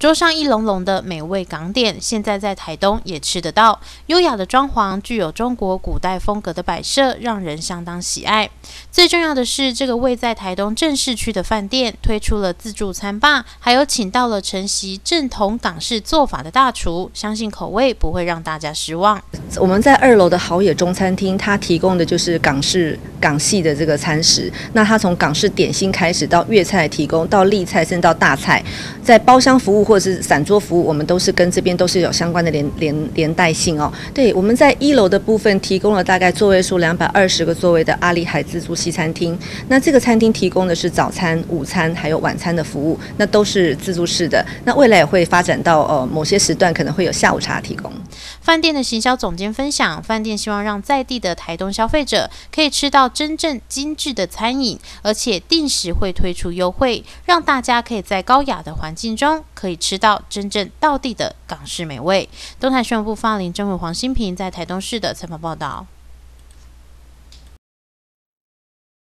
桌上一笼笼的美味港点，现在在台东也吃得到。优雅的装潢，具有中国古代风格的摆设，让人相当喜爱。最重要的是，这个位在台东正式区的饭店推出了自助餐吧，还有请到了承袭正统港式做法的大厨，相信口味不会让大家失望。我们在二楼的好野中餐厅，它提供的就是港式港系的这个餐食。那它从港式点心开始，到粤菜提供，到例菜，甚至到大菜，在包厢服务。或者是散桌服务，我们都是跟这边都是有相关的连连连带性哦。对，我们在一楼的部分提供了大概座位数两百二十个座位的阿里海自助西餐厅。那这个餐厅提供的是早餐、午餐还有晚餐的服务，那都是自助式的。那未来也会发展到呃某些时段可能会有下午茶提供。饭店的行销总监分享，饭店希望让在地的台东消费者可以吃到真正精致的餐饮，而且定时会推出优惠，让大家可以在高雅的环境中可以吃到真正到地的港式美味。东台宣布发言人郑伟黄新平在台东市的采访报道。